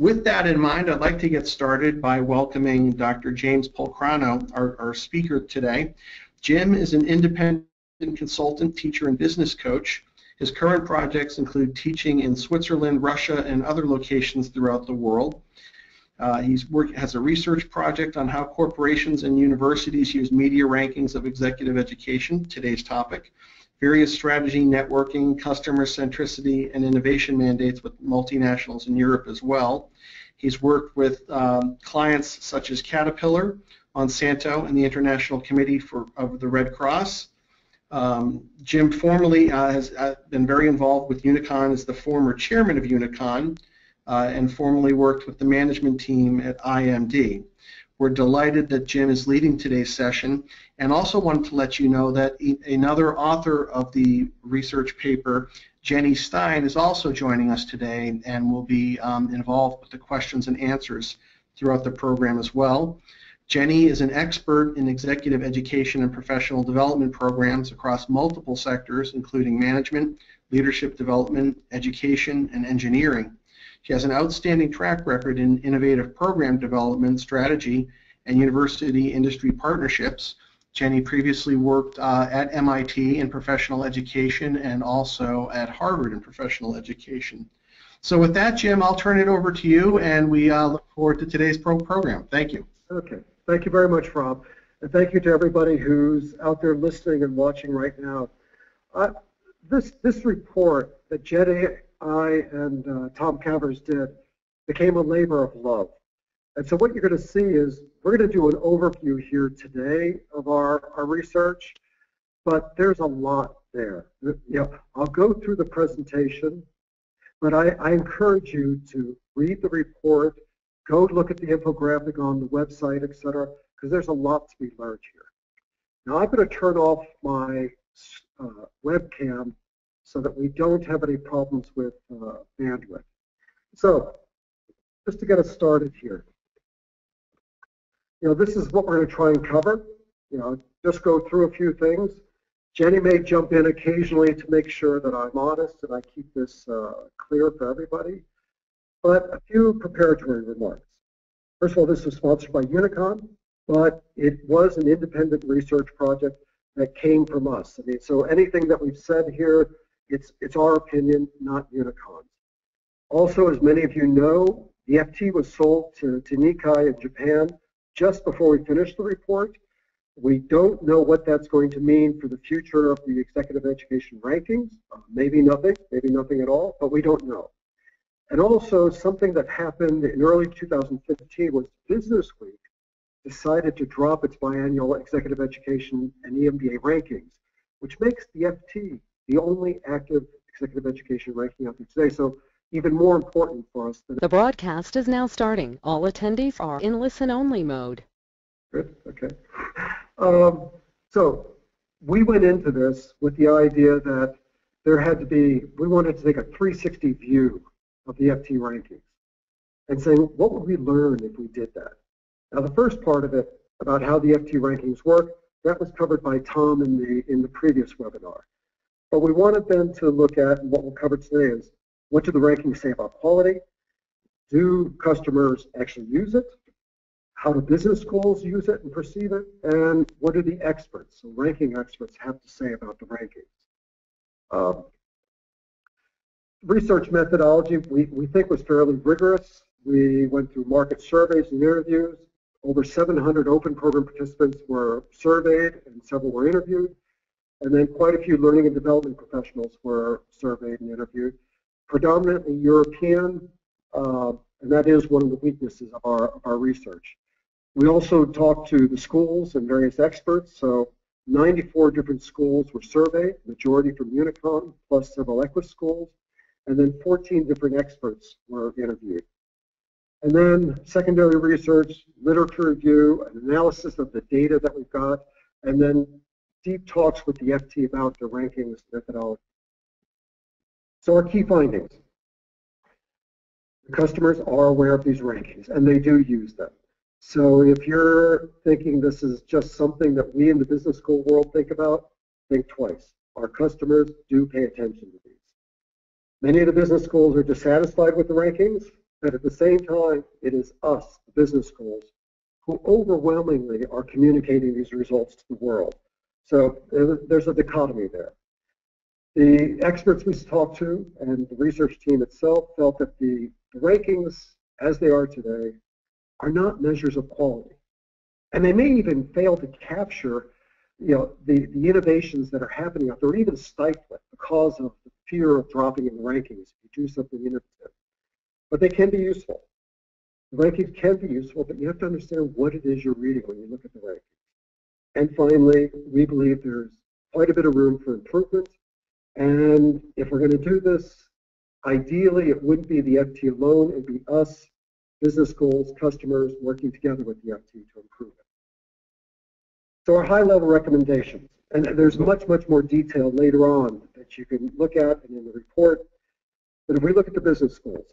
With that in mind, I'd like to get started by welcoming Dr. James Pulcrano, our, our speaker today. Jim is an independent consultant, teacher, and business coach. His current projects include teaching in Switzerland, Russia, and other locations throughout the world. Uh, work, has a research project on how corporations and universities use media rankings of executive education, today's topic, various strategy, networking, customer centricity, and innovation mandates with multinationals in Europe as well. He's worked with um, clients such as Caterpillar, Monsanto, and the International Committee for, of the Red Cross. Um, Jim formerly uh, has uh, been very involved with Unicon as the former chairman of Unicon uh, and formerly worked with the management team at IMD. We're delighted that Jim is leading today's session and also wanted to let you know that another author of the research paper, Jenny Stine, is also joining us today and will be um, involved with the questions and answers throughout the program as well. Jenny is an expert in executive education and professional development programs across multiple sectors, including management, leadership development, education, and engineering. She has an outstanding track record in innovative program development, strategy, and university industry partnerships. Jenny previously worked uh, at MIT in professional education and also at Harvard in professional education. So with that, Jim, I'll turn it over to you, and we uh, look forward to today's pro program. Thank you. Okay. Thank you very much, Rob. And thank you to everybody who's out there listening and watching right now. Uh, this, this report that Jenny I and uh, Tom Cavers did became a labor of love. And so what you're going to see is we're going to do an overview here today of our, our research, but there's a lot there. You know, I'll go through the presentation, but I, I encourage you to read the report, go look at the infographic on the website, etc., because there's a lot to be learned here. Now I'm going to turn off my uh, webcam so that we don't have any problems with uh, bandwidth. So just to get us started here, you know, this is what we're going to try and cover. You know, just go through a few things. Jenny may jump in occasionally to make sure that I'm honest and I keep this uh, clear for everybody. But a few preparatory remarks. First of all, this was sponsored by Unicon, but it was an independent research project that came from us. I mean, so anything that we've said here it's, it's our opinion, not Unicon's. Also, as many of you know, the FT was sold to, to Nikkei in Japan just before we finished the report. We don't know what that's going to mean for the future of the executive education rankings. Uh, maybe nothing, maybe nothing at all, but we don't know. And also something that happened in early 2015 was Business Week decided to drop its biannual executive education and EMBA rankings, which makes the FT the only active executive education ranking out there today. So even more important for us. the broadcast is now starting. All attendees are in listen-only mode. Good. Okay. Um, so we went into this with the idea that there had to be, we wanted to take a 360 view of the FT rankings and say, what would we learn if we did that? Now, the first part of it about how the FT rankings work, that was covered by Tom in the in the previous webinar. But we wanted then to look at, and what we'll cover today is, what do the rankings say about quality? Do customers actually use it? How do business schools use it and perceive it? And what do the experts, so ranking experts, have to say about the rankings? Um, research methodology we, we think was fairly rigorous. We went through market surveys and interviews. Over 700 open program participants were surveyed and several were interviewed. And then quite a few learning and development professionals were surveyed and interviewed, predominantly European, uh, and that is one of the weaknesses of our, of our research. We also talked to the schools and various experts, so 94 different schools were surveyed, majority from Unicon, plus several EQUIS schools, and then 14 different experts were interviewed. And then secondary research, literature review, an analysis of the data that we've got, and then deep talks with the FT about the rankings methodology. So our key findings. The customers are aware of these rankings and they do use them. So if you're thinking this is just something that we in the business school world think about, think twice. Our customers do pay attention to these. Many of the business schools are dissatisfied with the rankings. But at the same time, it is us, the business schools, who overwhelmingly are communicating these results to the world. So uh, there's a dichotomy there. The experts we talked to and the research team itself felt that the rankings as they are today are not measures of quality. And they may even fail to capture you know, the, the innovations that are happening out there, even stifle it because of the fear of dropping in the rankings if you do something innovative. But they can be useful. The rankings can be useful, but you have to understand what it is you're reading when you look at the rankings. And finally, we believe there's quite a bit of room for improvement. And if we're going to do this, ideally it wouldn't be the FT alone, it'd be us, business schools, customers working together with the FT to improve it. So our high-level recommendations, and there's much, much more detail later on that you can look at and in the report. But if we look at the business schools,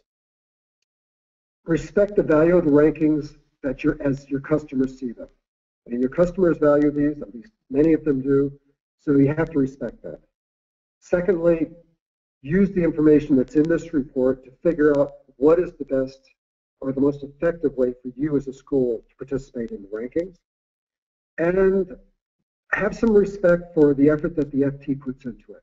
respect the value of the rankings that your as your customers see them. And your customers value these, at least many of them do, so you have to respect that. Secondly, use the information that's in this report to figure out what is the best or the most effective way for you as a school to participate in the rankings and have some respect for the effort that the FT puts into it.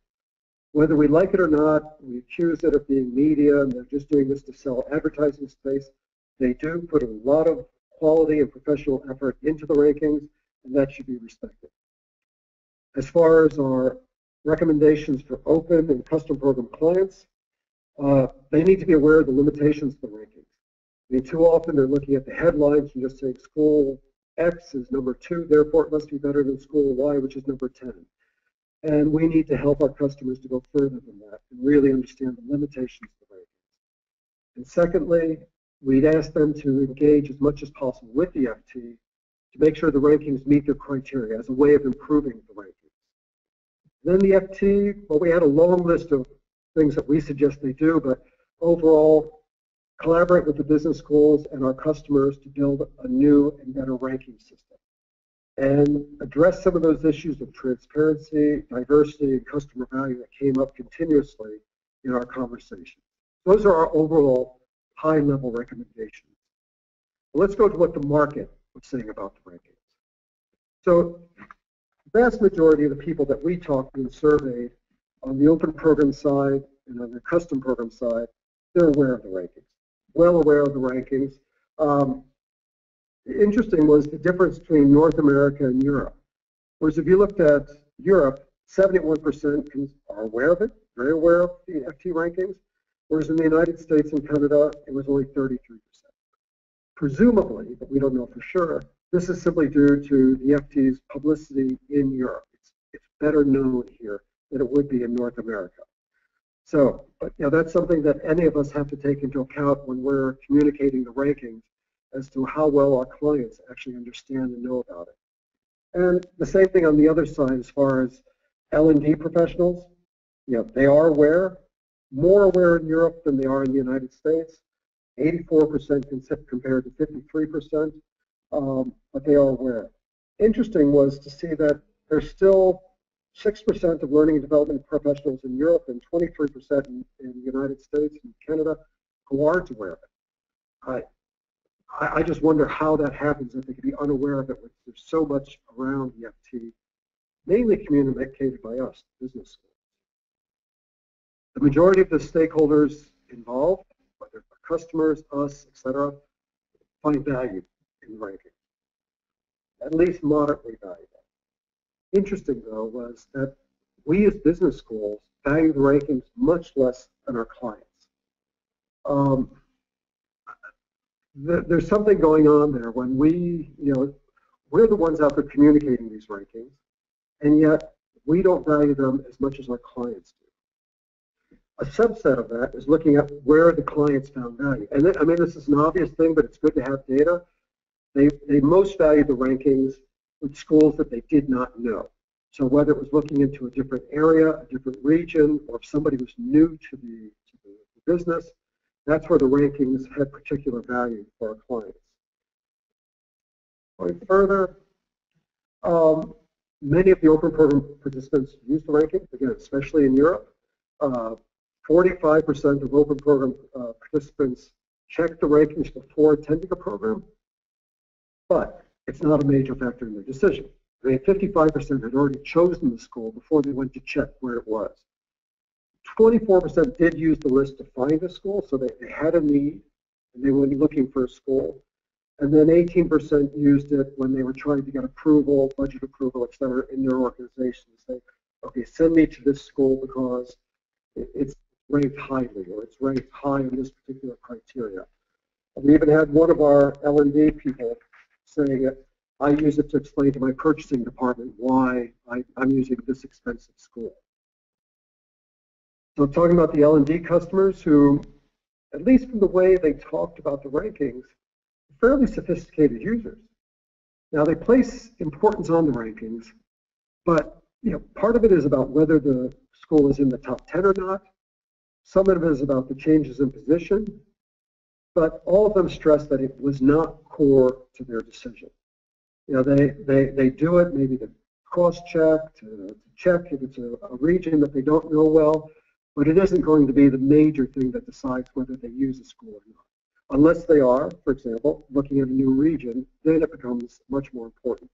Whether we like it or not, we accuse it of being media and they're just doing this to sell advertising space. They do put a lot of quality and professional effort into the rankings, and that should be respected. As far as our recommendations for open and custom program clients, uh, they need to be aware of the limitations of the rankings. I mean, too often they're looking at the headlines and just saying school X is number two, therefore it must be better than school Y, which is number 10. And we need to help our customers to go further than that and really understand the limitations of the rankings. And secondly, we'd ask them to engage as much as possible with the FT to make sure the rankings meet their criteria as a way of improving the rankings. Then the FT, well, we had a long list of things that we suggest they do, but overall, collaborate with the business schools and our customers to build a new and better ranking system and address some of those issues of transparency, diversity, and customer value that came up continuously in our conversation. Those are our overall high-level recommendations. let's go to what the market was saying about the rankings. So the vast majority of the people that we talked to and surveyed on the open program side and on the custom program side, they're aware of the rankings well aware of the rankings. Um, interesting was the difference between North America and Europe. Whereas if you looked at Europe, 71% are aware of it, very aware of the FT rankings, whereas in the United States and Canada, it was only 33%. Presumably, but we don't know for sure, this is simply due to the FT's publicity in Europe. It's, it's better known here than it would be in North America. So, but you know, that's something that any of us have to take into account when we're communicating the rankings as to how well our clients actually understand and know about it. And the same thing on the other side as far as L&D professionals, you know, they are aware, more aware in Europe than they are in the United States, 84% compared to 53%, um, but they are aware. Interesting was to see that there's still 6% of learning and development professionals in Europe and 23% in, in, the United States and Canada who aren't aware of it. I, I just wonder how that happens that they could be unaware of it when there's so much around EFT, mainly communicated by us, business schools. The majority of the stakeholders involved, whether customers, us, etc., find value in ranking, at least moderately valuable. Interesting, though, was that we as business schools value the rankings much less than our clients. Um, th there's something going on there when we, you know, we're the ones out there communicating these rankings, and yet we don't value them as much as our clients do. A subset of that is looking at where the clients found value. And I mean, this is an obvious thing, but it's good to have data. They, they most value the rankings with schools that they did not know. So whether it was looking into a different area, a different region, or if somebody was new to the, to the business, that's where the rankings had particular value for our clients. Going further, um, many of the open program participants use the rankings, again, especially in Europe. 45% uh, of open program uh, participants check the rankings before attending a program, but it's not a major factor in their decision. I mean, 55% had already chosen the school before they went to check where it was. 24% did use the list to find a school, so they, they had a need and they were looking for a school. And then 18% used it when they were trying to get approval, budget approval, et cetera, in their organization. Say, okay, send me to this school because it's ranked highly or it's ranked high in this particular criteria. We even had one of our L&D people saying I use it to explain to my purchasing department why I, I'm using this expensive school. So talking about the L&D customers who, at least from the way they talked about the rankings, fairly sophisticated users. Now they place importance on the rankings, but you know, part of it is about whether the school is in the top 10 or not. Some of it is about the changes in position, but all of them stress that it was not core to their decision. You know, they, they, they do it maybe to cross-check, to, to check if it's a, a region that they don't know well, but it isn't going to be the major thing that decides whether they use a school or not. Unless they are, for example, looking at a new region, then it becomes much more important.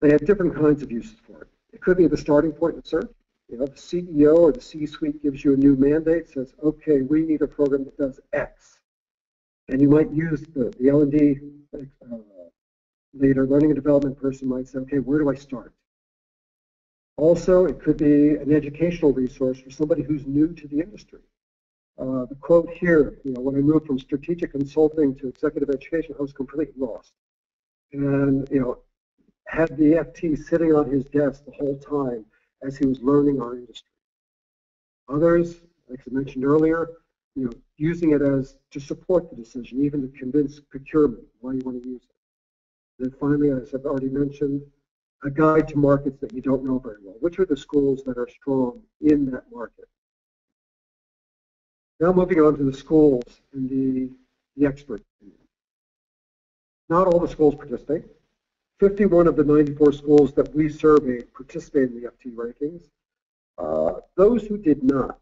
They have different kinds of uses for it. It could be the starting point in search. You know, the CEO or the C-suite gives you a new mandate, says, okay, we need a program that does X. And you might use the, the L&D uh, leader, learning and development person might say, okay, where do I start? Also, it could be an educational resource for somebody who's new to the industry. Uh, the quote here, you know, when I moved from strategic consulting to executive education, I was completely lost. And, you know, had the FT sitting on his desk the whole time as he was learning our industry. Others, like I mentioned earlier, you know, using it as to support the decision, even to convince procurement why you want to use it. Then finally, as I've already mentioned, a guide to markets that you don't know very well. Which are the schools that are strong in that market? Now moving on to the schools and the, the expert. Not all the schools participate. 51 of the 94 schools that we surveyed participated in the FT rankings. Uh, those who did not,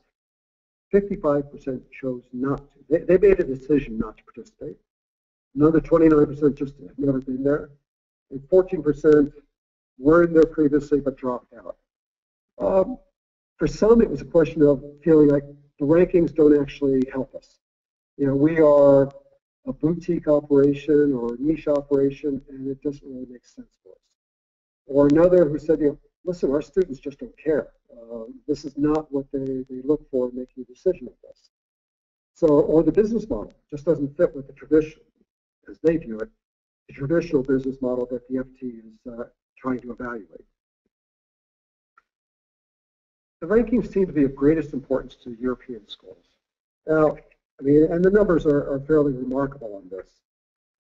55% chose not to. They, they made a decision not to participate. Another 29% just have never been there. And 14% were in there previously but dropped out. Um, for some, it was a question of feeling like the rankings don't actually help us. You know, we are a boutique operation or a niche operation, and it doesn't really make sense for us. Or another who said, you know, listen, our students just don't care. Uh, this is not what they, they look for in making a decision with us. So, or the business model just doesn't fit with the tradition, as they view it, the traditional business model that the FT is uh, trying to evaluate. The rankings seem to be of greatest importance to European schools. Now, I mean, and the numbers are, are fairly remarkable on this.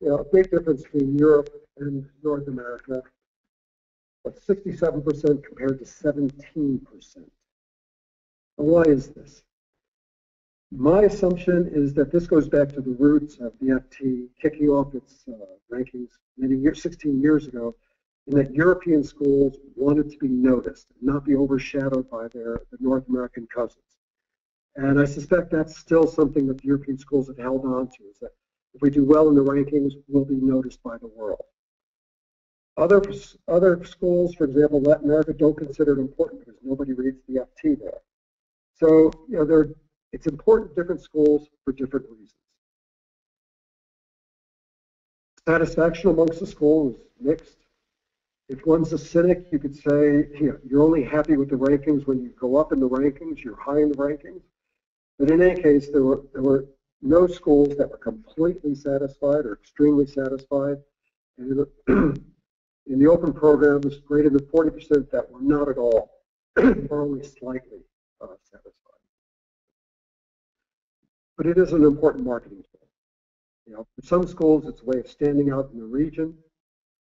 You know, a big difference between Europe and North America, but 67% compared to 17%. why is this? My assumption is that this goes back to the roots of the FT kicking off its uh, rankings many years, 16 years ago, and that European schools wanted to be noticed, and not be overshadowed by their the North American cousins. And I suspect that's still something that the European schools have held on to, is that if we do well in the rankings, we'll be noticed by the world. Other, other schools, for example, Latin America, don't consider it important because nobody reads the FT there. So, you know, it's important different schools for different reasons. Satisfaction amongst the schools is mixed. If one's a cynic, you could say you know, you're only happy with the rankings when you go up in the rankings, you're high in the rankings. But in any case, there were, there were no schools that were completely satisfied or extremely satisfied. And in the open programs, greater than 40% that were not at all, or only slightly uh, satisfied. But it is an important marketing tool. You know, for some schools, it's a way of standing out in the region.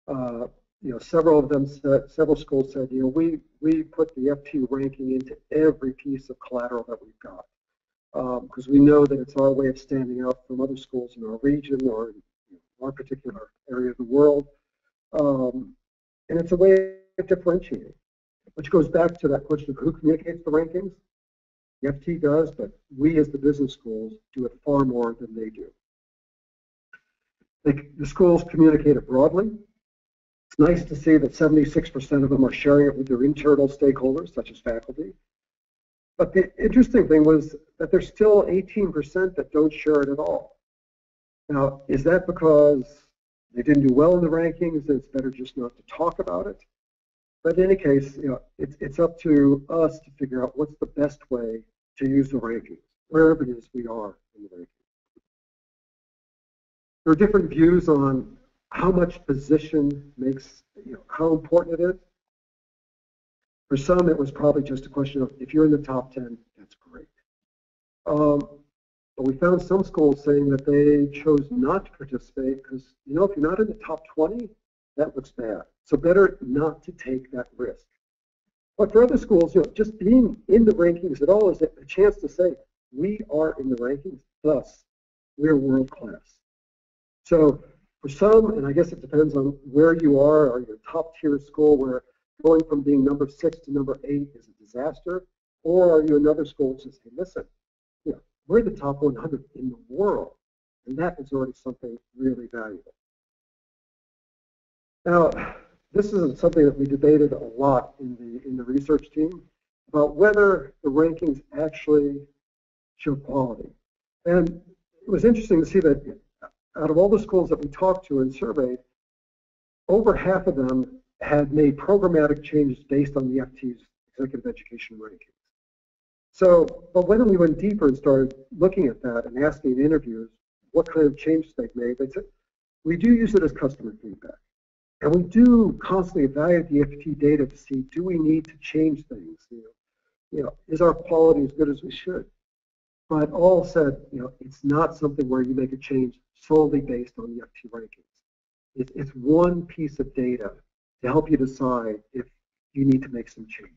Uh, you know, several of them said, several schools said, you know, we, we put the FT ranking into every piece of collateral that we've got because um, we know that it's our way of standing out from other schools in our region or in our particular area of the world. Um, and it's a way of differentiating, which goes back to that question of who communicates the rankings. The FT does, but we as the business schools do it far more than they do. The, the schools communicate it broadly. It's nice to see that 76% of them are sharing it with their internal stakeholders, such as faculty. But the interesting thing was that there's still 18% that don't share it at all. Now, is that because they didn't do well in the rankings and it's better just not to talk about it? But in any case, you know, it's, it's up to us to figure out what's the best way to use the rankings, wherever it is we are in the rankings. There are different views on how much position makes, you know, how important it is. For some, it was probably just a question of if you're in the top 10, that's great. Um, but we found some schools saying that they chose not to participate because, you know, if you're not in the top 20, that looks bad. So better not to take that risk. But for other schools, you know, just being in the rankings at all is a chance to say, we are in the rankings, thus, we're world class. So for some, and I guess it depends on where you are, are you a top tier school where going from being number six to number eight is a disaster, or are you another school that says, hey, listen, you know, we're the top 100 in the world, and that is already something really valuable. Now, this is something that we debated a lot in the in the research team about whether the rankings actually show quality. And it was interesting to see that out of all the schools that we talked to and surveyed, over half of them had made programmatic changes based on the FT's executive education rankings. So, but when we went deeper and started looking at that and asking in interviews what kind of changes they've made, they said, we do use it as customer feedback. And we do constantly evaluate the FT data to see, do we need to change things? You know, you know, is our quality as good as we should? But all said, you know, it's not something where you make a change solely based on the FT rankings. It's, it's one piece of data to help you decide if you need to make some changes.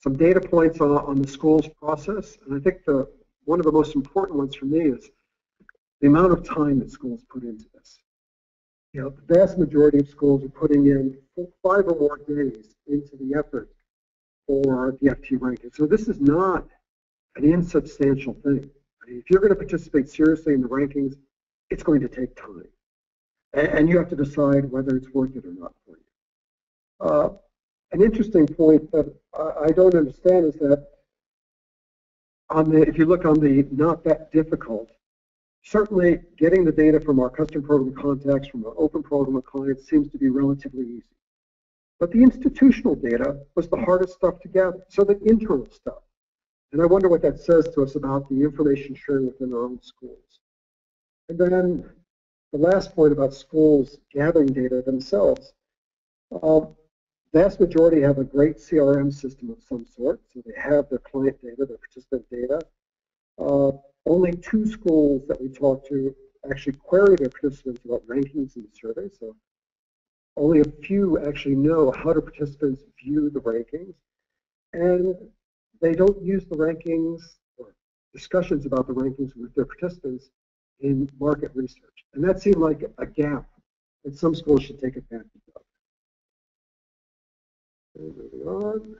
Some data points on, on the school's process, and I think the one of the most important ones for me is the amount of time that schools put into this. You know, the vast majority of schools are putting in five or more days into the effort for the FT ranking. So this is not an insubstantial thing. If you're going to participate seriously in the rankings, it's going to take time. And, you have to decide whether it's worth it or not for you. Uh, an interesting point that I don't understand is that on the, if you look on the not that difficult, certainly getting the data from our custom program contacts from our open program clients seems to be relatively easy. But the institutional data was the hardest stuff to gather. So the internal stuff. And I wonder what that says to us about the information sharing within our own schools. And then the last point about schools gathering data themselves. Uh, vast majority have a great CRM system of some sort, so they have their client data, their participant data. Uh, only two schools that we talked to actually query their participants about rankings in the survey, so only a few actually know how do participants view the rankings. And they don't use the rankings or discussions about the rankings with their participants in market research. And that seemed like a gap that some schools should take advantage of. moving on.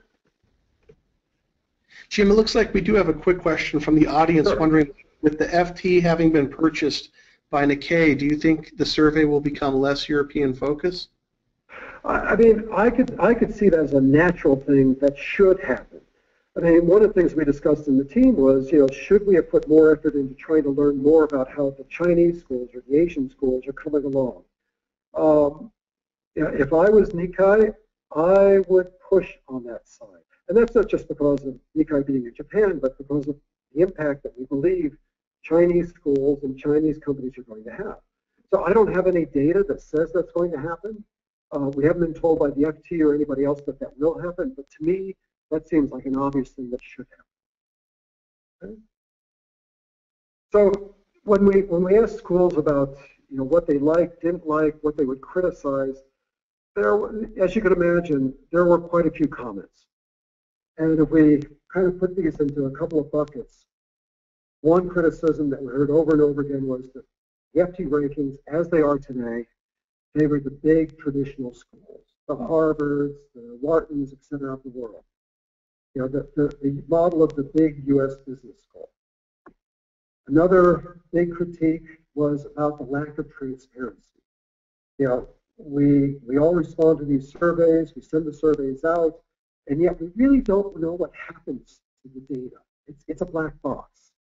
Jim, it looks like we do have a quick question from the audience sure. wondering, with the FT having been purchased by Nikkei, do you think the survey will become less European focused? I mean, I could I could see that as a natural thing that should happen. I mean, one of the things we discussed in the team was, you know, should we have put more effort into trying to learn more about how the Chinese schools or the Asian schools are coming along? Um, if I was Nikkei, I would push on that side. And that's not just because of Nikkei being in Japan, but because of the impact that we believe Chinese schools and Chinese companies are going to have. So I don't have any data that says that's going to happen. Uh, we haven't been told by the FT or anybody else that that will happen, but to me, that seems like an obvious thing that should happen. Okay? So when we when we ask schools about you know what they liked, didn't like, what they would criticize, there, as you can imagine, there were quite a few comments. And if we kind of put these into a couple of buckets, one criticism that we heard over and over again was that the FT rankings, as they are today, favor the big traditional schools, the Harvards, the Whartons, et cetera, of the world. You know, the, the, the model of the big U.S. business school. Another big critique was about the lack of transparency. You know, we, we all respond to these surveys, we send the surveys out, and yet we really don't know what happens to the data. It's, it's a black box.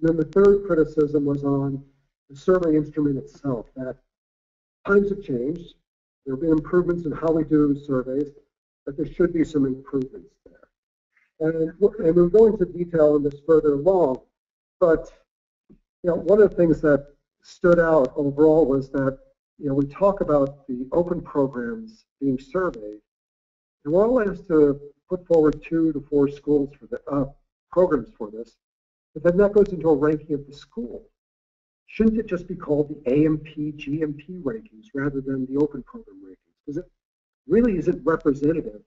And then the third criticism was on the survey instrument itself, that times have changed. There have been improvements in how we do surveys, but there should be some improvements. And, and we'll go into detail on this further along, but you know, one of the things that stood out overall was that you know, we talk about the open programs being surveyed, and we're asked to put forward two to four schools for the uh, programs for this, but then that goes into a ranking of the school. Shouldn't it just be called the AMP, GMP rankings rather than the open program rankings? Because it really isn't representative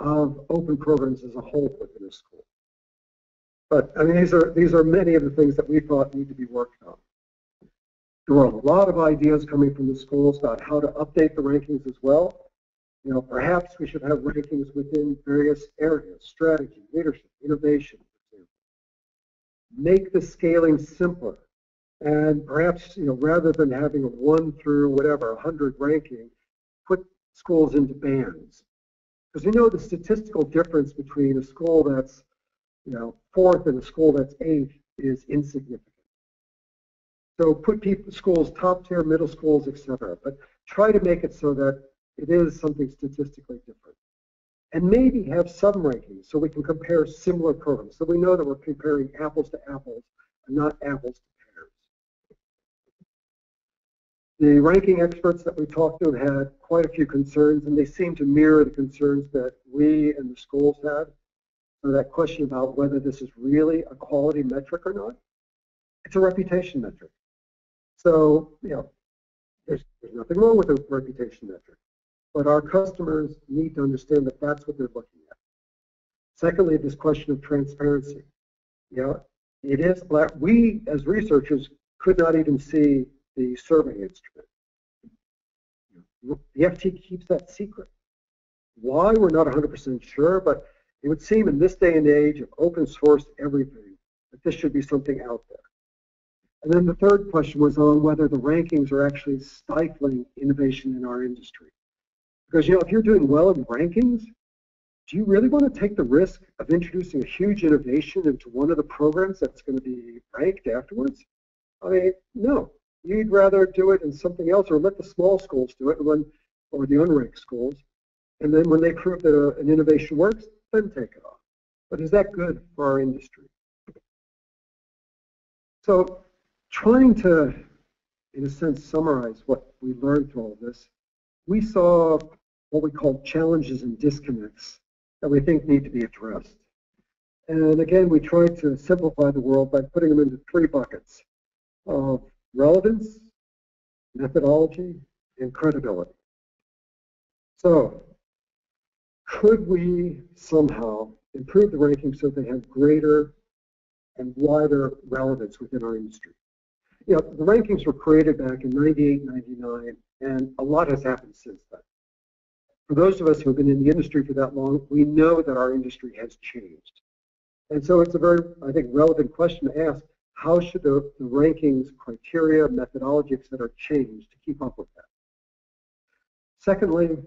of open programs as a whole within a school. But I mean, these are these are many of the things that we thought need to be worked on. There were a lot of ideas coming from the schools about how to update the rankings as well. You know, perhaps we should have rankings within various areas, strategy, leadership, innovation, Make the scaling simpler. And perhaps, you know, rather than having a one through whatever, 100 ranking, put schools into bands. Because we know the statistical difference between a school that's, you know, fourth and a school that's eighth is insignificant. So put people, schools top tier, middle schools, etc. But try to make it so that it is something statistically different. And maybe have some rankings so we can compare similar programs. So we know that we're comparing apples to apples and not apples to The ranking experts that we talked to had quite a few concerns, and they seem to mirror the concerns that we and the schools had. So that question about whether this is really a quality metric or not, it's a reputation metric. So, you know, there's, there's nothing wrong with a reputation metric, but our customers need to understand that that's what they're looking at. Secondly, this question of transparency. You know, it is. We, as researchers, could not even see the survey instrument. The FT keeps that secret. Why, we're not 100% sure, but it would seem in this day and age of open source everything, that this should be something out there. And then the third question was on whether the rankings are actually stifling innovation in our industry. Because, you know, if you're doing well in rankings, do you really want to take the risk of introducing a huge innovation into one of the programs that's going to be ranked afterwards? I mean, no. You'd rather do it in something else or let the small schools do it when, or the unranked schools. And then when they prove that a, an innovation works, then take it off. But is that good for our industry? So trying to, in a sense, summarize what we learned through all this, we saw what we call challenges and disconnects that we think need to be addressed. And again, we tried to simplify the world by putting them into three buckets of relevance, methodology, and credibility. So, could we somehow improve the rankings so they have greater and wider relevance within our industry? you know, the rankings were created back in 98, 99, and a lot has happened since then. For those of us who have been in the industry for that long, we know that our industry has changed. And so it's a very, I think, relevant question to ask, how should the, the rankings, criteria, methodology, et cetera, change to keep up with that? Secondly,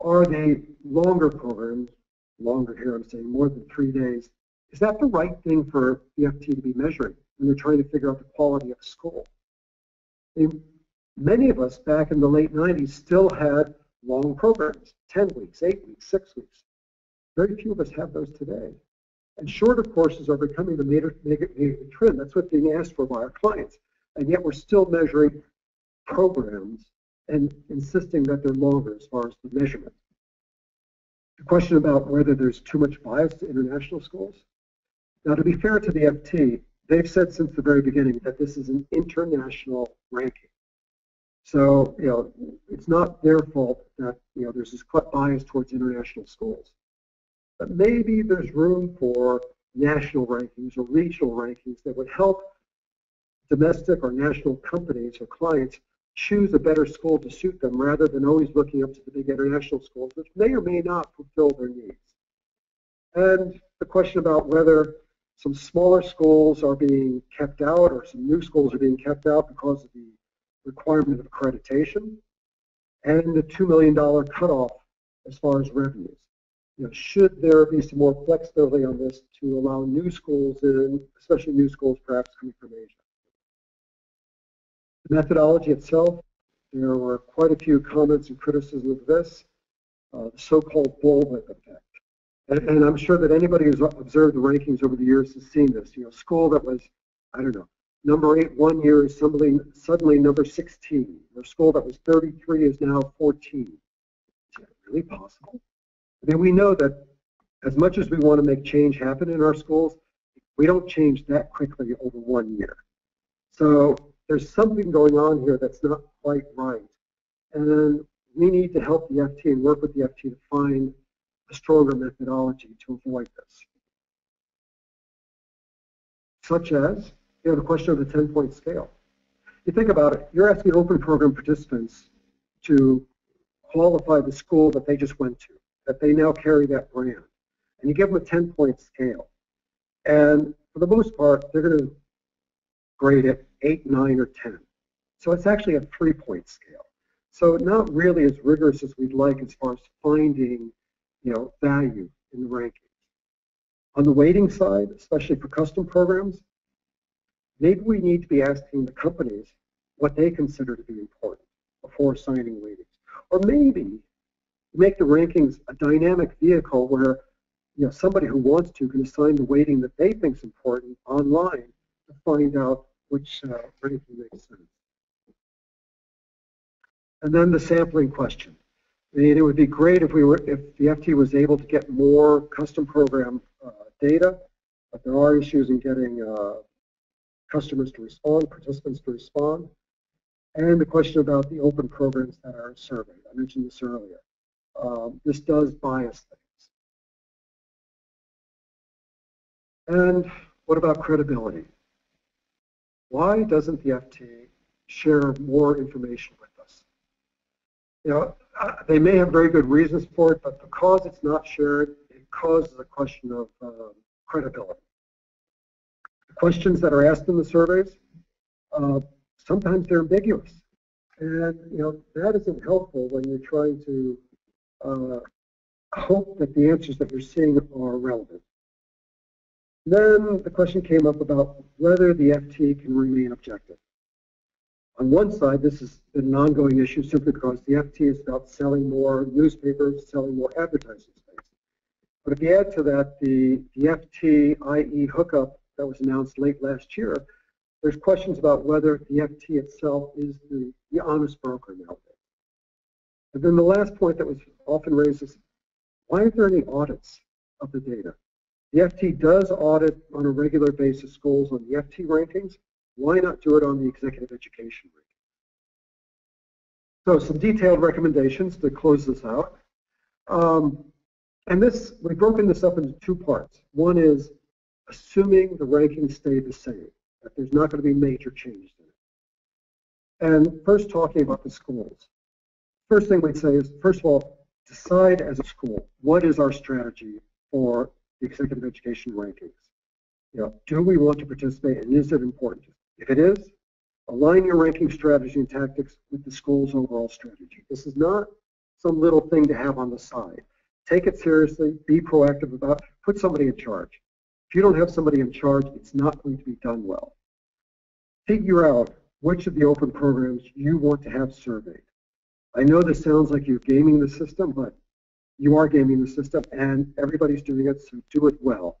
are the longer programs, longer here I'm saying more than three days, is that the right thing for the FT to be measuring? when they're trying to figure out the quality of school. Many of us back in the late 90s still had long programs, 10 weeks, 8 weeks, 6 weeks. Very few of us have those today. And shorter courses are becoming the major, major, trend. That's what's being asked for by our clients. And yet we're still measuring programs and insisting that they're longer as far as the measurement. The question about whether there's too much bias to international schools. Now, to be fair to the FT, they've said since the very beginning that this is an international ranking. So, you know, it's not their fault that, you know, there's this bias towards international schools. But maybe there's room for national rankings or regional rankings that would help domestic or national companies or clients choose a better school to suit them rather than always looking up to the big international schools, which may or may not fulfill their needs. and the question about whether some smaller schools are being kept out or some new schools are being kept out because of the requirement of accreditation, and the $2 million cutoff as far as revenues. You know, should there be some more flexibility on this to allow new schools in, especially new schools perhaps coming from Asia? The methodology itself, there were quite a few comments and criticism of this, uh, the so-called bullwhip effect. And, and, I'm sure that anybody who's observed the rankings over the years has seen this. You know, school that was, I don't know, number eight one year is suddenly, suddenly number 16. Or school that was 33 is now 14. Is that really possible? Mean, we know that as much as we want to make change happen in our schools, we don't change that quickly over one year. So there's something going on here that's not quite right. And we need to help the FT and work with the FT to find a stronger methodology to avoid this. Such as, you know, the question of the 10-point scale. You think about it, you're asking open program participants to qualify the school that they just went to, that they now carry that brand. And you give them a 10-point scale. And for the most part, they're going to grade it 8, 9, or 10. So it's actually a three-point scale. So not really as rigorous as we'd like as far as finding you know, value in the rankings. On the weighting side, especially for custom programs, maybe we need to be asking the companies what they consider to be important before assigning weightings. Or maybe make the rankings a dynamic vehicle where you know, somebody who wants to can assign the weighting that they think is important online to find out which uh, ranking makes sense. And then the sampling question. I mean, it would be great if we were, if the FT was able to get more custom program uh, data, but there are issues in getting uh, customers to respond, participants to respond, and the question about the open programs that are surveyed. I mentioned this earlier. Um, this does bias things. And what about credibility? Why doesn't the FT share more information with us? You know, uh, they may have very good reasons for it, but because it's not shared, it causes a question of um, credibility. The questions that are asked in the surveys, uh, sometimes they're ambiguous. And you know that isn't helpful when you're trying to uh, hope that the answers that you're seeing are relevant. Then the question came up about whether the FT can remain objective. On one side, this has been an ongoing issue simply because the FT is about selling more newspapers, selling more advertising space. But if you add to that the, the FT IE hookup that was announced late last year, there's questions about whether the FT itself is the, the honest broker nowadays. And then the last point that was often raised is, why aren't there any audits of the data? The FT does audit on a regular basis schools on the FT rankings, why not do it on the executive education rankings? So some detailed recommendations to close this out. Um, and this, we've broken this up into two parts. One is assuming the rankings stay the same, that there's not going to be major changes in it. And first talking about the schools. First thing we'd say is, first of all, decide as a school, what is our strategy for the executive education rankings? You know, do we want to participate and is it important? If it is, align your ranking strategy and tactics with the school's overall strategy. This is not some little thing to have on the side. Take it seriously, be proactive about it, put somebody in charge. If you don't have somebody in charge, it's not going to be done well. Figure out which of the open programs you want to have surveyed. I know this sounds like you're gaming the system, but you are gaming the system and everybody's doing it, so do it well.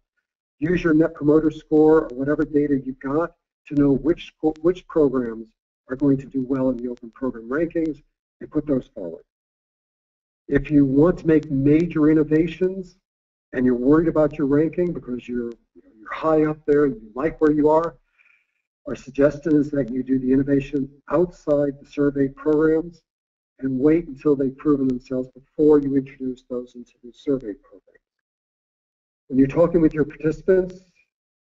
Use your net promoter score or whatever data you've got to know which, which programs are going to do well in the open program rankings and put those forward. If you want to make major innovations and you're worried about your ranking because you're, you're high up there and you like where you are, our suggestion is that you do the innovation outside the survey programs and wait until they've proven themselves before you introduce those into the survey program. When you're talking with your participants,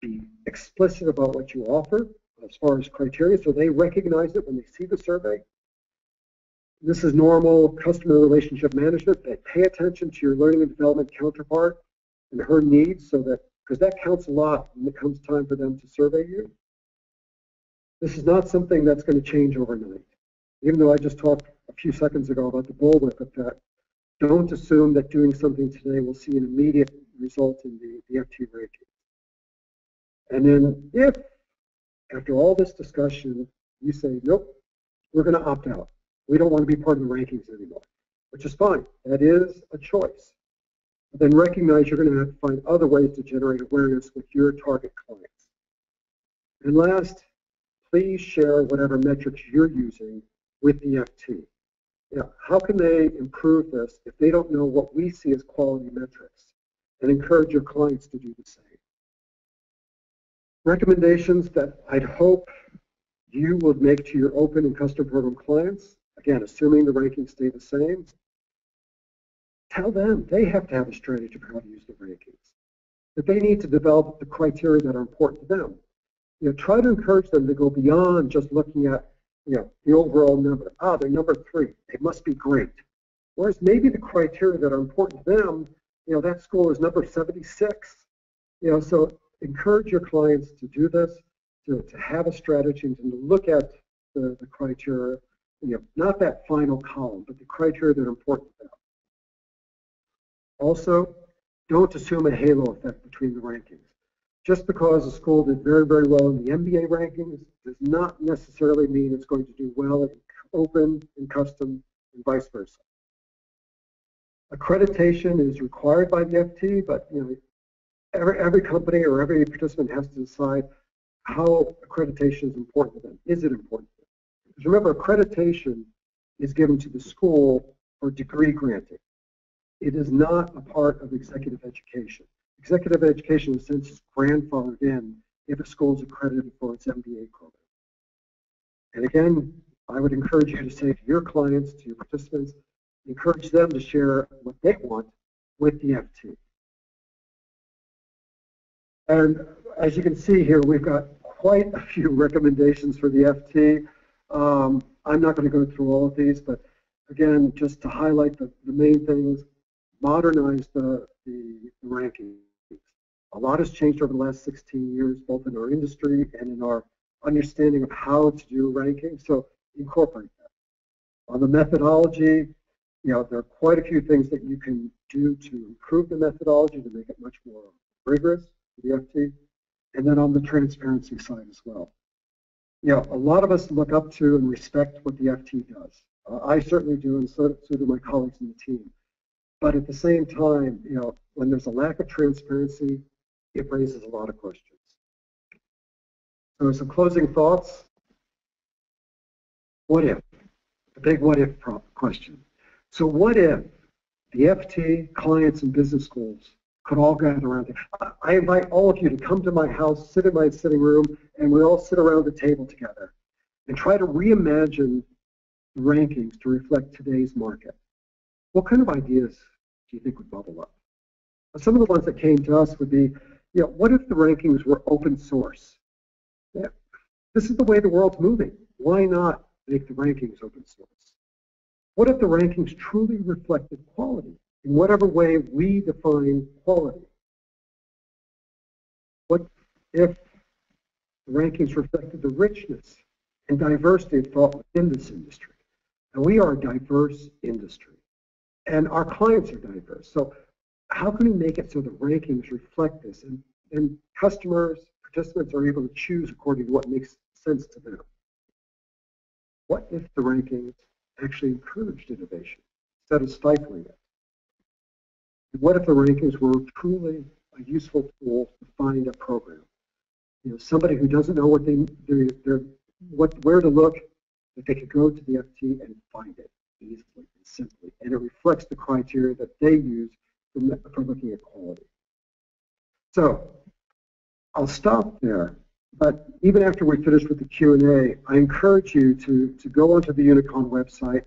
be explicit about what you offer as far as criteria so they recognize it when they see the survey. This is normal customer relationship management. They pay attention to your learning and development counterpart and her needs so that, because that counts a lot when it comes time for them to survey you. This is not something that's going to change overnight. Even though I just talked a few seconds ago about the bullwhip effect, don't assume that doing something today will see an immediate result in the, the FT ranking. And then if, after all this discussion, you say, nope, we're going to opt out. We don't want to be part of the rankings anymore, which is fine. That is a choice. But then recognize you're going to have to find other ways to generate awareness with your target clients. And last, please share whatever metrics you're using with the FT. You know, how can they improve this if they don't know what we see as quality metrics? And encourage your clients to do the same. Recommendations that I'd hope you would make to your open and custom program clients, again, assuming the rankings stay the same, tell them they have to have a strategy for how to use the rankings. That they need to develop the criteria that are important to them. You know, try to encourage them to go beyond just looking at, you know, the overall number. Ah, they're number three. They must be great. Whereas maybe the criteria that are important to them, you know, that school is number 76. You know, so encourage your clients to do this, to, to have a strategy and to look at the, the criteria, you know, not that final column, but the criteria that are important to them. Also, don't assume a halo effect between the rankings. Just because a school did very, very well in the MBA rankings does not necessarily mean it's going to do well in open and custom and vice versa. Accreditation is required by the FT, but you know, every, every company or every participant has to decide how accreditation is important to them. Is it important to them? Because remember, accreditation is given to the school for degree granting. It is not a part of executive education. Executive education, in a grandfathered in if a school is accredited for its MBA program. And again, I would encourage you to say to your clients, to your participants, encourage them to share what they want with the FT. And as you can see here, we've got quite a few recommendations for the FT. Um, I'm not going to go through all of these, but again, just to highlight the, the main things, modernize the, the, the rankings. A lot has changed over the last 16 years, both in our industry and in our understanding of how to do ranking, so incorporate that. On the methodology, you know, there are quite a few things that you can do to improve the methodology to make it much more rigorous for the FT, and then on the transparency side as well. You know, a lot of us look up to and respect what the FT does. Uh, I certainly do, and so, so do my colleagues in the team. But at the same time, you know, when there's a lack of transparency, it raises a lot of questions. So some closing thoughts. What if? The big what if question. So what if the FT, clients, and business schools could all gather around. I invite all of you to come to my house, sit in my sitting room, and we all sit around the table together and try to reimagine rankings to reflect today's market. What kind of ideas do you think would bubble up? Some of the ones that came to us would be, you know, what if the rankings were open source? Yeah. This is the way the world's moving. Why not make the rankings open source? What if the rankings truly reflected quality? in whatever way we define quality. What if the rankings reflected the richness and diversity of thought within this industry? And we are a diverse industry, and our clients are diverse. So how can we make it so the rankings reflect this, and, and customers, participants are able to choose according to what makes sense to them? What if the rankings actually encouraged innovation instead of stifling it? What if the rankings were truly a useful tool to find a program? You know, somebody who doesn't know what they they're, they're what where to look, that they could go to the FT and find it easily and simply, and it reflects the criteria that they use for, looking at quality. So I'll stop there. But even after we finish with the Q&A, I encourage you to, to go onto the Unicon website,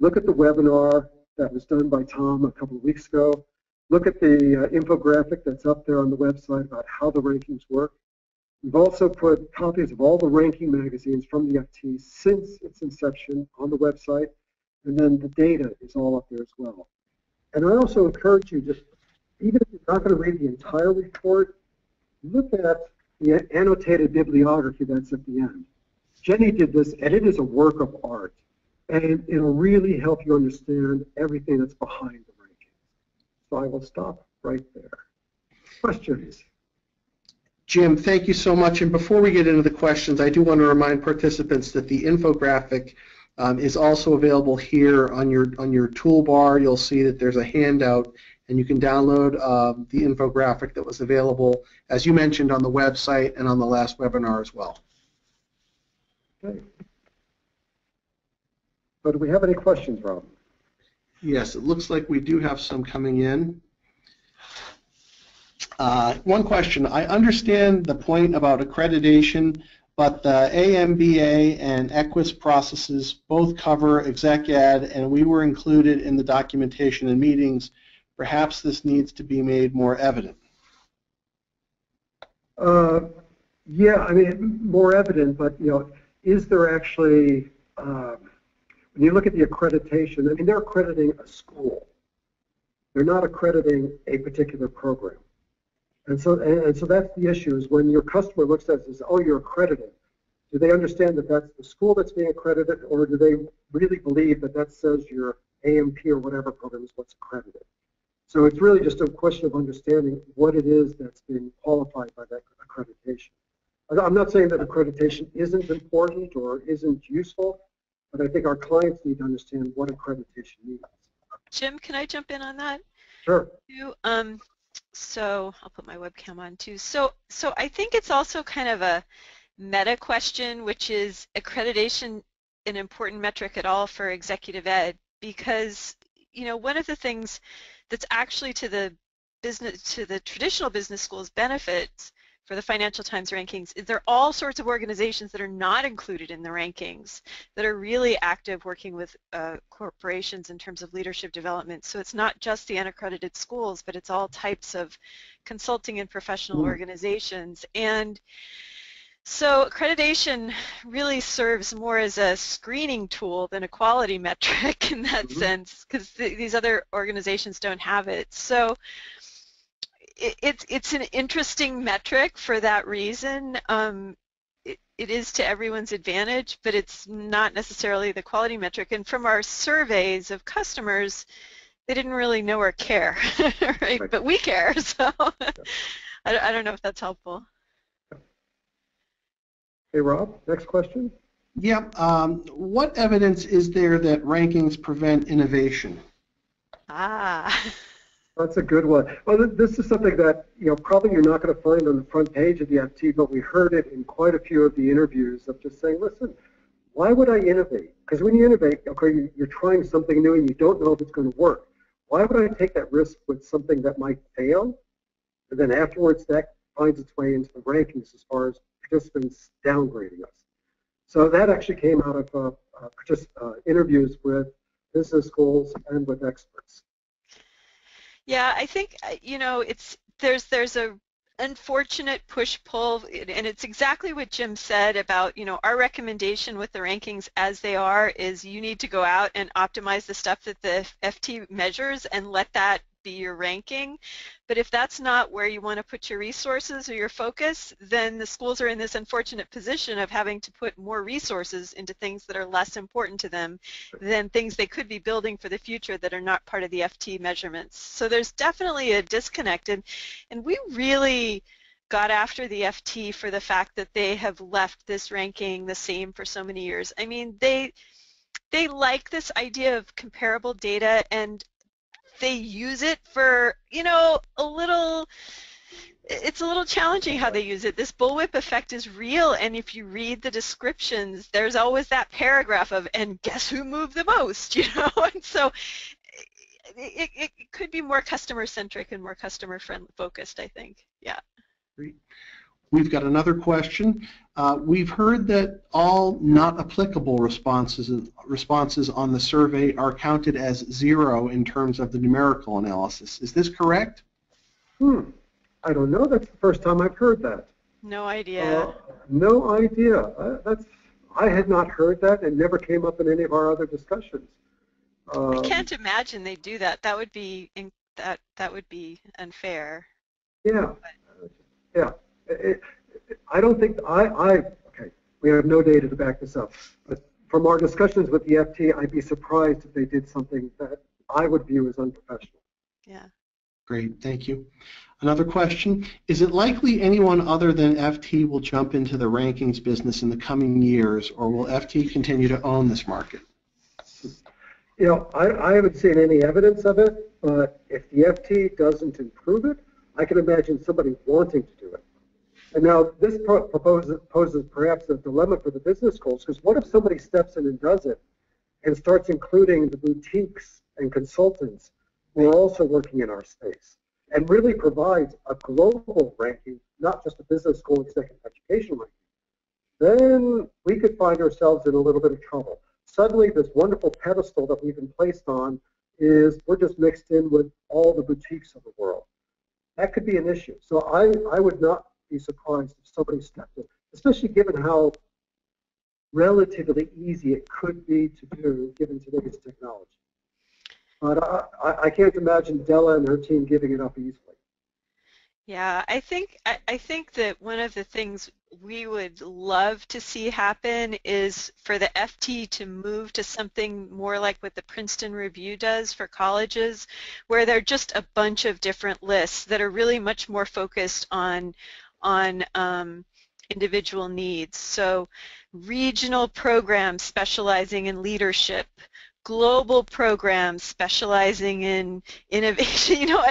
look at the webinar that was done by Tom a couple of weeks ago, Look at the uh, infographic that's up there on the website about how the rankings work. We've also put copies of all the ranking magazines from the FT since its inception on the website, and then the data is all up there as well. And I also encourage you just even if you're not going to read the entire report, look at the annotated bibliography that's at the end. Jenny did this, and it is a work of art. And it'll really help you understand everything that's behind the rankings. So I will stop right there. Questions? Jim, thank you so much. And before we get into the questions, I do want to remind participants that the infographic um, is also available here on your on your toolbar. You'll see that there's a handout, and you can download um, the infographic that was available, as you mentioned, on the website and on the last webinar as well. Okay. So do we have any questions, Rob? Yes, it looks like we do have some coming in. Uh, one question. I understand the point about accreditation, but the AMBA and EQUIS processes both cover exec ed, and we were included in the documentation and meetings. Perhaps this needs to be made more evident. Uh, yeah, I mean, more evident, but, you know, is there actually, um, when you look at the accreditation, I mean, they're accrediting a school. They're not accrediting a particular program. And so, and, so that's the issue is when your customer looks at it and says, oh, you're accredited, do they understand that that's the school that's being accredited or do they really believe that that says your AMP or whatever program is what's accredited? So it's really just a question of understanding what it is that's being qualified by that accreditation. I'm not saying that accreditation isn't important or isn't useful, but I think our clients need to understand what accreditation means. Jim, can I jump in on that? Sure. You, um, so I'll put my webcam on too. So, so I think it's also kind of a meta question, which is accreditation an important metric at all for executive ed? Because you know one of the things that's actually to the business to the traditional business schools benefits for the Financial Times rankings is there are all sorts of organizations that are not included in the rankings that are really active working with uh, corporations in terms of leadership development. So it's not just the unaccredited schools, but it's all types of consulting and professional mm. organizations. And so accreditation really serves more as a screening tool than a quality metric in that mm -hmm. sense because th these other organizations don't have it. So it, it's it's an interesting metric for that reason. Um, it, it is to everyone's advantage, but it's not necessarily the quality metric. And from our surveys of customers, they didn't really know or care, right? right? But we care, so I, I don't know if that's helpful. Hey, Rob, next question. Yep. Um, what evidence is there that rankings prevent innovation? Ah. That's a good one. Well, this is something that you know probably you're not going to find on the front page of the FT, but we heard it in quite a few of the interviews of just saying, listen, why would I innovate? Because when you innovate, okay, you're trying something new and you don't know if it's going to work. Why would I take that risk with something that might fail? And then afterwards, that finds its way into the rankings as far as participants downgrading us. So that actually came out of uh, uh, just uh, interviews with business schools and with experts. Yeah, I think uh, you know it's there's there's a unfortunate push-pull, and it's exactly what Jim said about, you know, our recommendation with the rankings as they are is you need to go out and optimize the stuff that the FT measures and let that be your ranking. But if that's not where you want to put your resources or your focus, then the schools are in this unfortunate position of having to put more resources into things that are less important to them than things they could be building for the future that are not part of the FT measurements. So there's definitely a disconnect, and, and we really got after the FT for the fact that they have left this ranking the same for so many years. I mean, they they like this idea of comparable data and they use it for, you know, a little it's a little challenging how they use it. This bullwhip effect is real, and if you read the descriptions, there's always that paragraph of, and guess who moved the most, you know? And so it, it, it could be more customer-centric and more customer-friendly focused, I think. Yeah. Great. We've got another question. Uh, we've heard that all not applicable responses responses on the survey are counted as zero in terms of the numerical analysis. Is this correct? Hmm. I don't know. That's the first time I've heard that. No idea. Uh, no idea. Uh, that's I had not heard that and never came up in any of our other discussions. Um, I can't imagine they do that. That would be in, that that would be unfair. Yeah, yeah. It, it, I don't think I, I. Okay, we have no data to back this up, but from our discussions with the FT, I'd be surprised if they did something that I would view as unprofessional. Yeah. Great, thank you. Another question, is it likely anyone other than FT will jump into the rankings business in the coming years, or will FT continue to own this market? You know, I, I haven't seen any evidence of it, but if the FT doesn't improve it, I can imagine somebody wanting to do it. And now this proposes, poses perhaps a dilemma for the business schools, because what if somebody steps in and does it and starts including the boutiques and consultants who are also working in our space and really provides a global ranking, not just a business school executive education ranking, then we could find ourselves in a little bit of trouble. Suddenly this wonderful pedestal that we've been placed on is we're just mixed in with all the boutiques of the world. That could be an issue. So I, I would not be surprised if somebody stepped in, especially given how relatively easy it could be to do given today's technology. But I, I can't imagine Della and her team giving it up easily. Yeah, I think I, I, think that one of the things we would love to see happen is for the FT to move to something more like what the Princeton Review does for colleges, where they're just a bunch of different lists that are really much more focused on on um, individual needs. So regional programs specializing in leadership, global programs specializing in innovation. You know,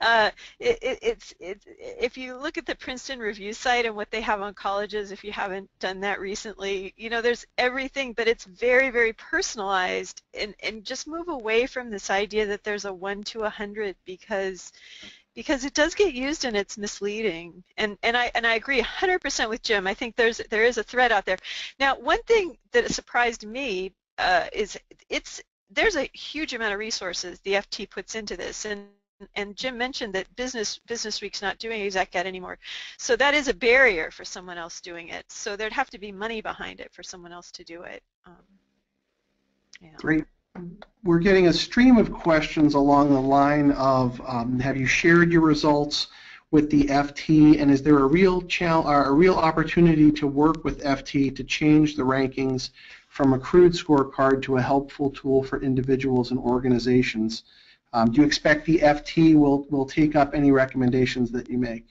uh, it, it, it's, it's, if you look at the Princeton Review site and what they have on colleges, if you haven't done that recently, you know, there's everything, but it's very, very personalized and, and just move away from this idea that there's a 1 to a 100 because because it does get used and it's misleading. And and I and I agree 100% with Jim. I think there's there is a threat out there. Now, one thing that surprised me uh, is it's there's a huge amount of resources the FT puts into this, and and Jim mentioned that Business Business Week's not doing ExecEd anymore, so that is a barrier for someone else doing it. So there'd have to be money behind it for someone else to do it. Um, yeah. Great we're getting a stream of questions along the line of um, have you shared your results with the FT and is there a real challenge, a real opportunity to work with FT to change the rankings from a crude scorecard to a helpful tool for individuals and organizations? Um, do you expect the FT will, will take up any recommendations that you make?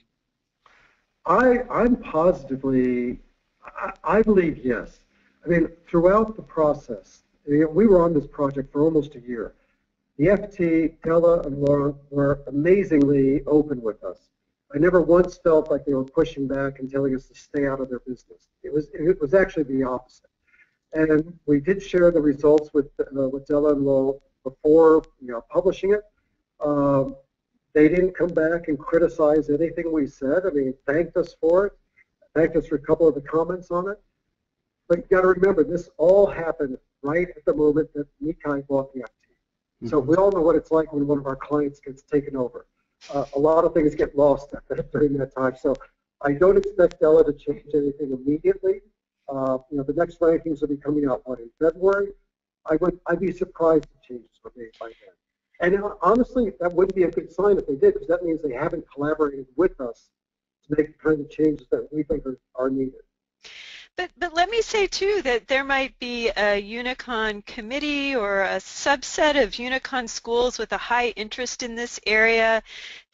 I, I'm positively, I, I believe yes. I mean, throughout the process, we were on this project for almost a year. The FT, Della, and Laura were amazingly open with us. I never once felt like they were pushing back and telling us to stay out of their business. It was it was actually the opposite. And we did share the results with uh, with Della and Laura before you know publishing it. Um, they didn't come back and criticize anything we said. I mean, thanked us for it, thanked us for a couple of the comments on it. But you got to remember, this all happened right at the moment that Nikkei bought the FT. Mm-hmm. So we all know what it's like when one of our clients gets taken over. Uh, a lot of things get lost during that time. So I don't expect Della to change anything immediately. Uh, you know, the next rankings will be coming out what in February. I would I'd be surprised if changes were made by then. And honestly, that wouldn't be a good sign if they did, because that means they haven't collaborated with us to make the kind of changes that we think are, are needed. But, but let me say too that there might be a Unicon committee or a subset of Unicon schools with a high interest in this area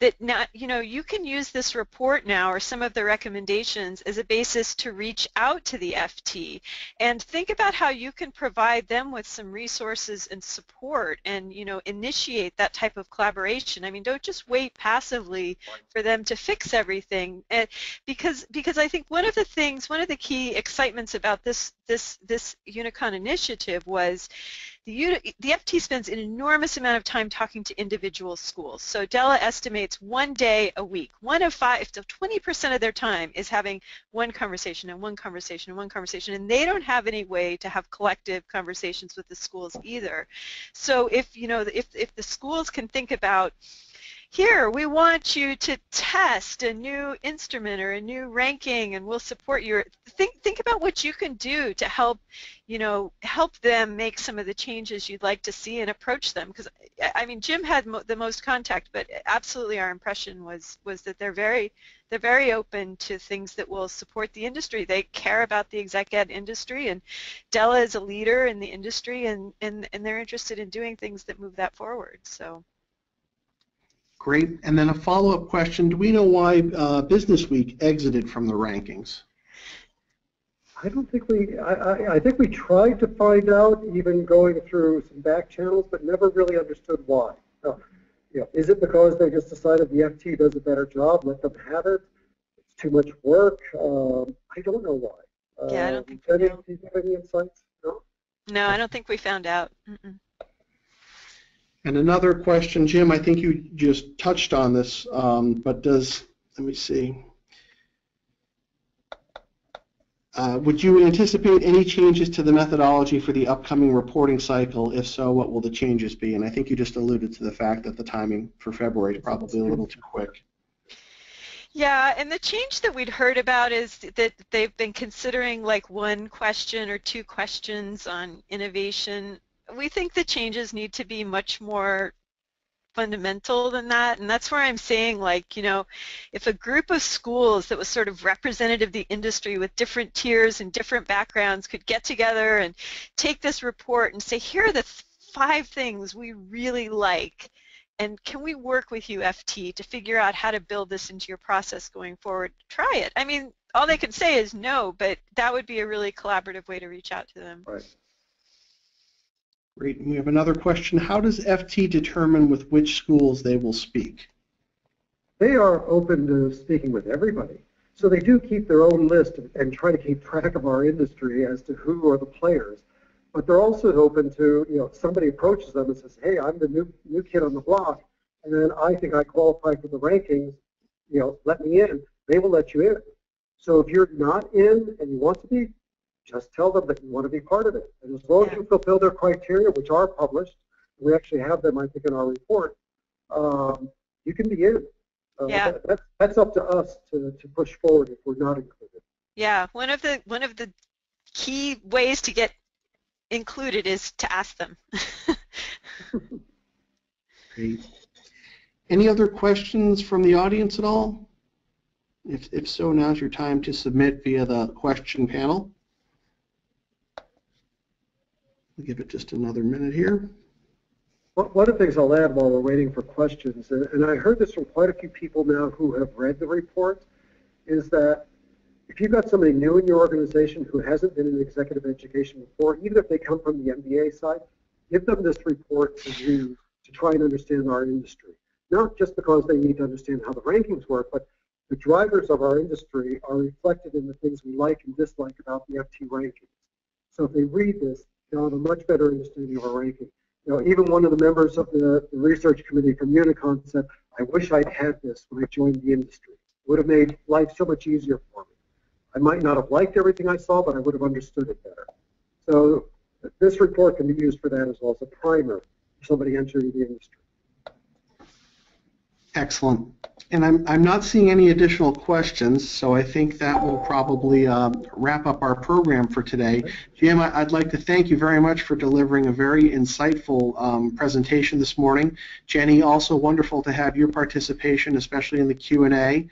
that not, you know, you can use this report now or some of the recommendations as a basis to reach out to the FT and think about how you can provide them with some resources and support and, you know, initiate that type of collaboration. I mean, don't just wait passively for them to fix everything and because, because I think one of the things, one of the key excitements about this, this, this Unicon initiative was the, the FT spends an enormous amount of time talking to individual schools. So Della estimates one day a week. One of five, so 20% of their time is having one conversation and one conversation and one conversation, and they don't have any way to have collective conversations with the schools either. So if, you know, if, if the schools can think about here, we want you to test a new instrument or a new ranking and we'll support you. Think, think about what you can do to help, you know, help them make some of the changes you'd like to see and approach them. Because, I mean, Jim had mo the most contact, but absolutely our impression was, was that they're very, they're very open to things that will support the industry. They care about the exec ed industry and Della is a leader in the industry and, and, and they're interested in doing things that move that forward. So. Great. And then a follow-up question, do we know why uh, Business Week exited from the rankings? I don't think we, I, I, I think we tried to find out, even going through some back channels, but never really understood why. Uh, you know, is it because they just decided the FT does a better job, let them have it? It's too much work. Um, I don't know why. Yeah, I don't Um, think we Jenny, know. do you have any insights? No? No, I don't think we found out. Mm-mm. And another question, Jim, I think you just touched on this, um, but does, let me see. Uh, would you anticipate any changes to the methodology for the upcoming reporting cycle? If so, what will the changes be? And I think you just alluded to the fact that the timing for February is probably a little too quick. Yeah, and the change that we'd heard about is that they've been considering like one question or two questions on innovation. We think the changes need to be much more fundamental than that, and that's where I'm saying like, you know, if a group of schools that was sort of representative of the industry with different tiers and different backgrounds could get together and take this report and say, here are the five things we really like and can we work with you, FT, to figure out how to build this into your process going forward? Try it. I mean, all they can say is no, but that would be a really collaborative way to reach out to them. Right. Great. And we have another question. How does FT determine with which schools they will speak? They are open to speaking with everybody. So they do keep their own list and try to keep track of our industry as to who are the players. But they're also open to, you know, somebody approaches them and says, hey, I'm the new, new kid on the block, and then I think I qualify for the rankings, you know, let me in. They will let you in. So if you're not in and you want to be, just tell them that you want to be part of it. And as long as you fulfill their criteria, which are published, we actually have them, I think, in our report, um, you can be in. Uh, Yeah. that- that's, that's up to us to, to push forward if we're not included. Yeah, one of the one of the key ways to get included is to ask them. Great. Any other questions from the audience at all? If, if so, now's your time to submit via the question panel. We'll give it just another minute here. One of the things I'll add while we're waiting for questions, and and I heard this from quite a few people now who have read the report, is that if you've got somebody new in your organization who hasn't been in executive education before, even if they come from the MBA side, give them this report to use to try and understand our industry. Not just because they need to understand how the rankings work, but the drivers of our industry are reflected in the things we like and dislike about the FT rankings. So if they read this, they'll have a much better understanding of our ranking. You know, even one of the members of the, the research committee from Unicon said, I wish I'd had this when I joined the industry. It would have made life so much easier for me. I might not have liked everything I saw, but I would have understood it better. So this report can be used for that as well as a primer for somebody entering the industry. Excellent. And I'm, I'm not seeing any additional questions, so I think that will probably um, wrap up our program for today. Jim, I- I'd like to thank you very much for delivering a very insightful um, presentation this morning. Jenny, also wonderful to have your participation, especially in the Q&A.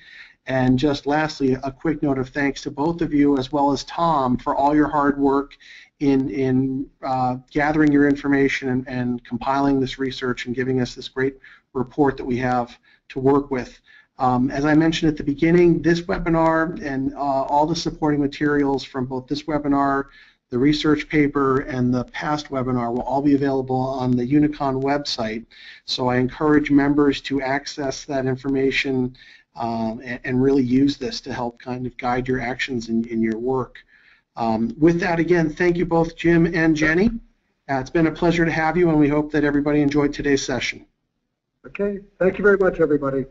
And just lastly, a quick note of thanks to both of you as well as Tom for all your hard work in, in uh, gathering your information and, and compiling this research and giving us this great report that we have to work with. Um, as I mentioned at the beginning, this webinar and uh, all the supporting materials from both this webinar, the research paper, and the past webinar will all be available on the Unicon website. So I encourage members to access that information um, and, and really use this to help kind of guide your actions in, in your work. Um, with that, again, thank you both, Jim and Jenny. Uh, it's been a pleasure to have you, and we hope that everybody enjoyed today's session. Okay, thank you very much, everybody.